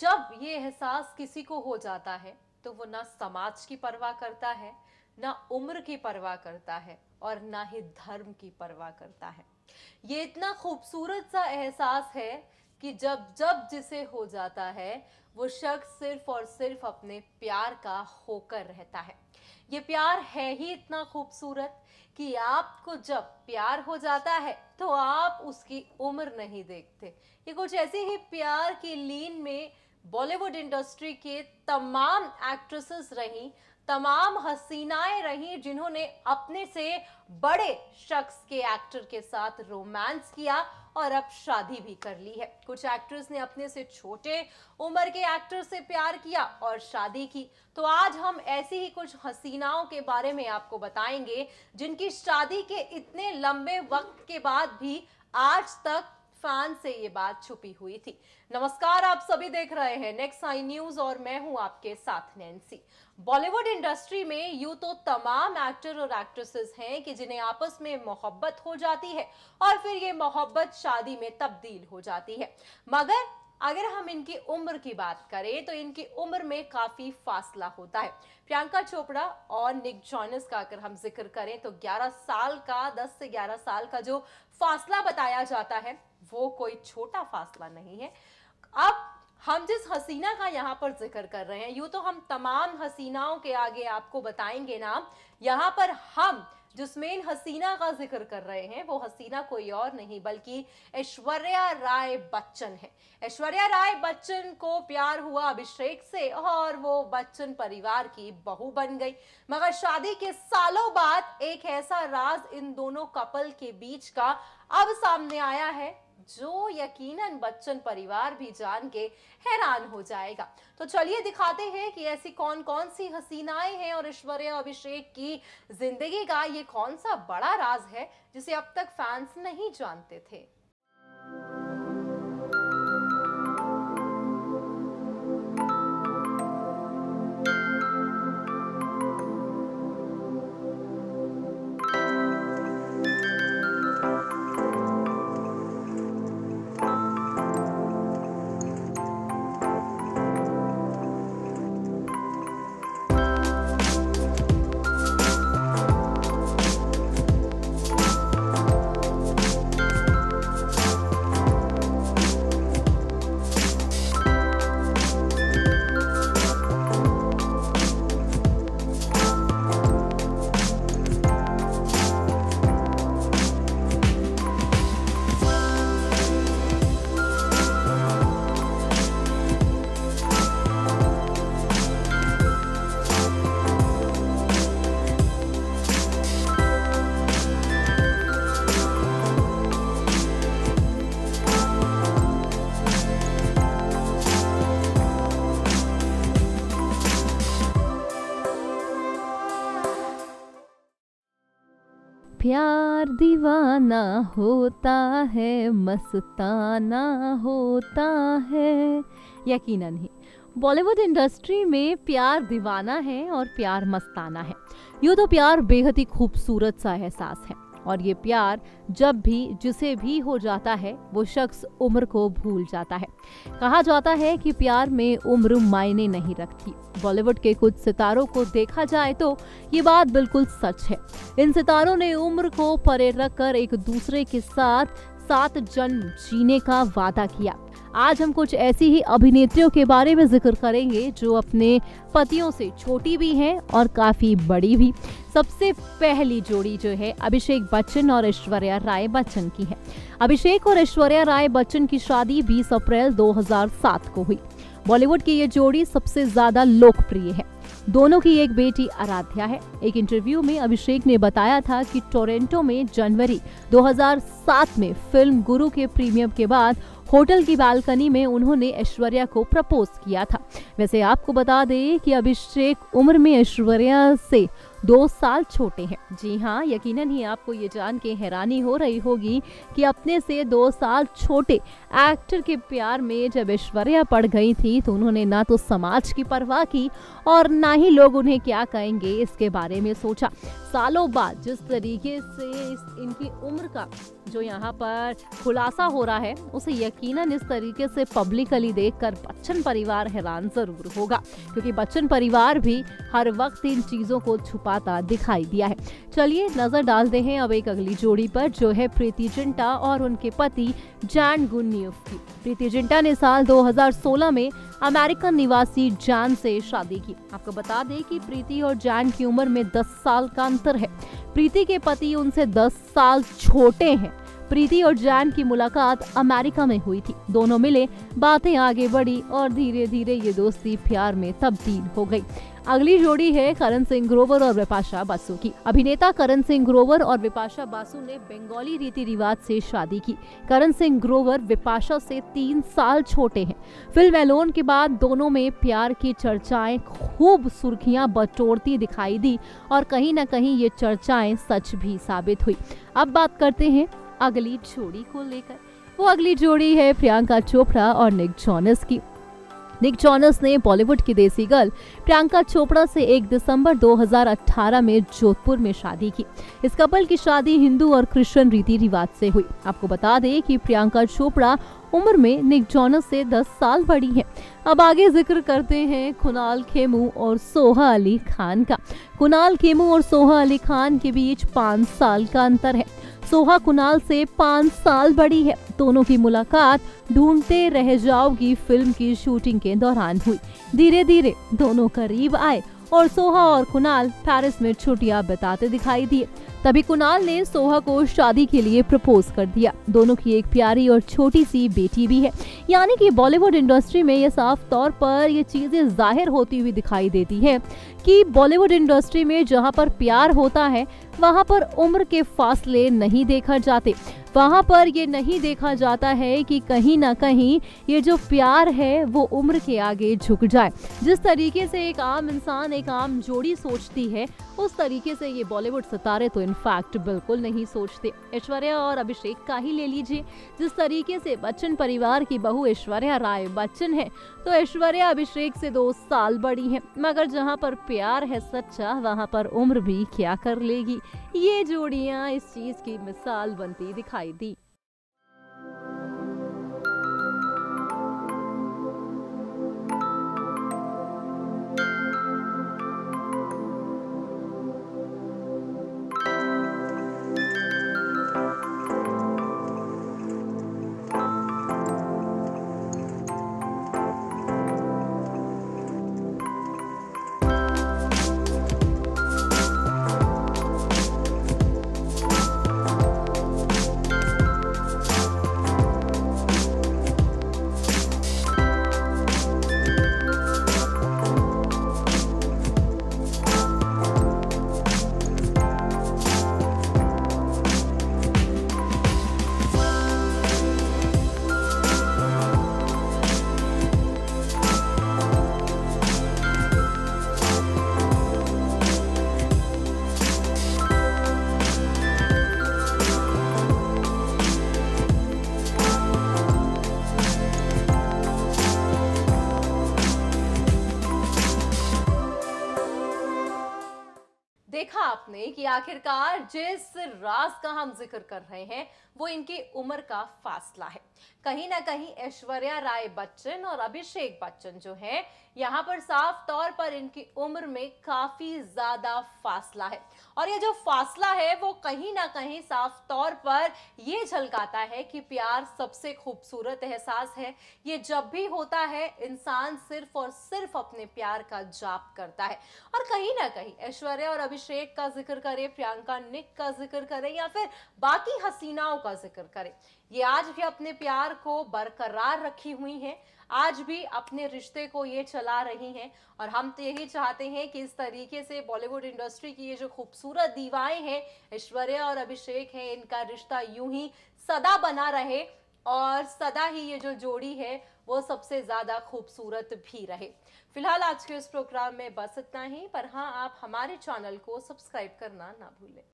जब ये एहसास किसी को हो जाता है तो वो ना समाज की परवाह करता है, ना उम्र की परवाह करता है और ना ही धर्म की परवाह करता है। ये इतना खूबसूरत सा एहसास है कि जब जब जिसे हो जाता है, वो शख्स सिर्फ़ और सिर्फ़ अपने प्यार का होकर रहता है। ये प्यार है ही इतना खूबसूरत कि आपको जब प्यार हो जाता है तो आप उसकी उम्र नहीं देखते। ये कुछ ऐसे ही प्यार की लीन में बॉलीवुड इंडस्ट्री के तमाम एक्ट्रेसेस रही, तमाम हसीनाएँ रही, जिन्होंने अपने से बड़े शख्स के एक्टर के साथ रोमांस किया और अब शादी भी कर ली है। कुछ एक्ट्रेस ने अपने से छोटे उम्र के एक्टर से प्यार किया और शादी की। तो आज हम ऐसी ही कुछ हसीनाओं के बारे में आपको बताएँगे, जिनकी शादी के इतने लंबे वक्त के बाद भी आज तक फ़ैन से ये बात छुपी हुई थी। नमस्कार, आप सभी देख रहे हैं नेक्स्ट आई न्यूज़ और मैं हूँ आपके साथ नैन्सी बॉलीवुड इंडस्ट्री में यूँ तो तमाम एक्टर और एक्ट्रेसेस हैं कि जिन्हें आपस में मोहब्बत हो जाती है और फिर ये मोहब्बत शादी में तब्दील हो जाती है। मगर अगर हम इनकी उम्र की बात करें तो इनकी उम्र में काफ़ी फासला होता है। प्रियंका चोपड़ा और निक जॉनस का अगर हम ज़िक्र करें तो 11 साल का 10 से 11 साल का जो फासला बताया जाता है वो कोई छोटा फासला नहीं है। अब हम जिस हसीना का यहाँ पर ज़िक्र कर रहे हैं, यूँ तो हम तमाम हसीनाओं के आगे आपको बताएँगे ना, यहाँ पर हम जिस मेन हसीना का ज़िक्र कर रहे हैं, वो हसीना कोई और नहीं, बल्कि ऐश्वर्या राय बच्चन है। ऐश्वर्या राय बच्चन को प्यार हुआ अभिषेक से और वो बच्चन परिवार की बहू बन गई। मगर शादी के सालों बाद एक ऐसा राज इन दोनों कपल के बीच का अब सामने आया है। जो यकीनन बच्चन परिवार भी जान के हैरान हो जाएगा। तो चलिए दिखाते हैं कि ऐसी कौन कौन सी हसीनाएँ हैं और ऐश्वर्या अभिषेक की ज़िंदगी का ये कौन सा बड़ा राज है, जिसे अब तक फैंस नहीं जानते थे। प्यार दीवाना होता है, मस्ताना होता है। यकीनन ही, बॉलीवुड इंडस्ट्री में प्यार दीवाना है और प्यार मस्ताना है। यूँ तो प्यार बेहद ही खूबसूरत सा एहसास है। और ये प्यार जब भी, जिसे भी हो जाता है, वो शख्स उम्र को भूल जाता है। कहा जाता है कि प्यार में उम्र मायने नहीं रखती। बॉलीवुड के कुछ सितारों को देखा जाए तो ये बात बिल्कुल सच है। इन सितारों ने उम्र को परे रखकर एक दूसरे के साथ सात जन्म जीने का वादा किया। आज हम कुछ ऐसी ही अभिनेत्रियों के बारे में ज़िक्र करेंगे जो अपने पतियों से छोटी भी हैं और काफ़ी बड़ी भी। सबसे पहली जोड़ी जो है, अभिषेक बच्चन और ऐश्वर्या राय बच्चन की है। अभिषेक और ऐश्वर्या राय बच्चन की शादी 20 अप्रैल 2007 को हुई। बॉलीवुड की ये जोड़ी सबसे ज़्यादा लोकप्रिय है। दोनों की एक बेटी आराध्या है। एक इंटरव्यू में अभिषेक ने बताया था कि टोरंटो में जनवरी 2007 में फ़िल्म गुरु के प्रीमियम के बाद होटल की बालकनी में उन्होंने ऐश्वर्या को प्रपोज किया था। वैसे आपको बता दें कि अभिषेक उम्र में ऐश्वर्या से दो साल छोटे हैं। जी हाँ यकीनन ही आपको ये जान के हैरानी हो रही होगी कि अपने से दो साल छोटे एक्टर के प्यार में जब ऐश्वर्या पड़ गई थी तो उन्होंने ना तो समाज की परवाह की और ना ही लोग उन्हें क्या कहेंगे इसके बारे में सोचा। सालों बाद जिस तरीके से इस, इनकी उम्र का जो यहाँ पर खुलासा हो रहा है, उसे यकीनन इस तरीके से पब्लिकली देखकर बच्चन परिवार हैरान ज़रूर होगा, क्योंकि बच्चन परिवार भी हर वक्त इन चीज़ों को छुपाता दिखाई दिया है। चलिए, नज़र डालते हैं अब एक अगली जोड़ी पर, जो है प्रीति जिंटा और उनके पति जैन गुन्यूफ की। प्रीति जिंटा ने साल 2016 में अमेरिकन निवासी जैन से शादी की। आपको बता दें कि प्रीति और जैन की उम्र में 10 साल का अंतर है। प्रीति के पति उनसे 10 साल छोटे हैं। प्रीति और जैन की मुलाकात अमेरिका में हुई थी। दोनों मिले, बातें आगे बढ़ी और धीरे धीरे ये दोस्ती प्यार में तब्दील हो गई। अगली जोड़ी है करण सिंह ग्रोवर और विपाशा बासु की। अभिनेता करण सिंह ग्रोवर और विपाशा बासु ने बंगाली रीति रिवाज से शादी की। करण सिंह ग्रोवर विपाशा से तीन साल छोटे हैं। फ़िल्म एलोन के बाद दोनों में प्यार की चर्चाएँ खूब सुर्खियाँ बटोरती दिखाई दी और कहीं ना कहीं ये चर्चाएँ सच भी साबित हुई। अब बात करते हैं अगली जोड़ी को लेकर। वो अगली जोड़ी है प्रियंका चोपड़ा और निक जॉनस की। निक जॉनस ने बॉलीवुड की देसी गर्ल प्रियंका चोपड़ा से 1 दिसंबर 2018 में जोधपुर में शादी की। इस कपल की शादी हिंदू और क्रिश्चियन रीति रिवाज से हुई। आपको बता दें कि प्रियंका चोपड़ा उम्र में निक जॉनस से 10 साल बड़ी हैं। अब आगे ज़िक्र करते हैं कुणाल खेमू और सोहा अली खान का। कुणाल खेमू और सोहा अली खान के बीच पाँच साल का अंतर है। सोहा कुणाल से पाँच साल बड़ी है। दोनों की मुलाकात ढूंढते रह जाओगी फ़िल्म की शूटिंग के दौरान हुई। धीरे धीरे दोनों करीब आए और सोहा और कुणाल पेरिस में छुट्टियाँ बिताते दिखाई दिए। तभी कुणाल ने सोहा को शादी के लिए प्रपोज कर दिया। दोनों की एक प्यारी और छोटी सी बेटी भी है। यानी कि बॉलीवुड इंडस्ट्री में ये साफ़ तौर पर ये चीज़ें ज़ाहिर होती हुई दिखाई देती है कि बॉलीवुड इंडस्ट्री में जहाँ पर प्यार होता है वहाँ पर उम्र के फासले नहीं देखा जाते। वहाँ पर ये नहीं देखा जाता है कि कहीं ना कहीं ये जो प्यार है, वो उम्र के आगे झुक जाए। जिस तरीके से एक आम इंसान, एक आम जोड़ी सोचती है, उस तरीके से ये बॉलीवुड सितारे तो इनफैक्ट बिल्कुल नहीं सोचते। ऐश्वर्या और अभिषेक का ही ले लीजिए। जिस तरीके से बच्चन परिवार की बहू ऐश्वर्या राय बच्चन है तो ऐश्वर्या अभिषेक से दो साल बड़ी है। मगर जहाँ पर प्यार है सच्चा, वहाँ पर उम्र भी क्या कर लेगी? ये जोड़ियाँ इस चीज़ की मिसाल बनती दिखाई दी। देखा आपने कि आखिरकार जिस राज का हम ज़िक्र कर रहे हैं वो इनकी उम्र का फासला है। कहीं ना कहीं ऐश्वर्या राय बच्चन और अभिषेक बच्चन जो है, यहाँ पर साफ़ तौर पर इनकी उम्र में काफ़ी ज़्यादा फासला है। और ये जो फासला है, वो कहीं ना कहीं साफ़ तौर पर ये झलकाता है कि प्यार सबसे खूबसूरत एहसास है। ये जब भी होता है, इंसान सिर्फ़ और सिर्फ़ अपने प्यार का जाप करता है। और कहीं ना कहीं ऐश्वर्या और अभिषेक का ज़िक्र करे, प्रियंका निक का ज़िक्र करे, या फिर बाकी हसीनाओं का ज़िक्र करे। ये आज भी अपने प्यार को बरकरार रखी हुई हैं। आज भी अपने रिश्ते को ये चला रही हैं और हम तो यही चाहते हैं कि इस तरीके से बॉलीवुड इंडस्ट्री की ये जो खूबसूरत दीवाएँ हैं, ऐश्वर्या और अभिषेक हैं, इनका रिश्ता यूँ ही सदा बना रहे और सदा ही ये जो जोड़ी है, वो सबसे ज़्यादा खूबसूरत भी रहे। फ़िलहाल आज के इस प्रोग्राम में बस इतना ही, पर हाँ आप हमारे चैनल को सब्सक्राइब करना ना भूलें।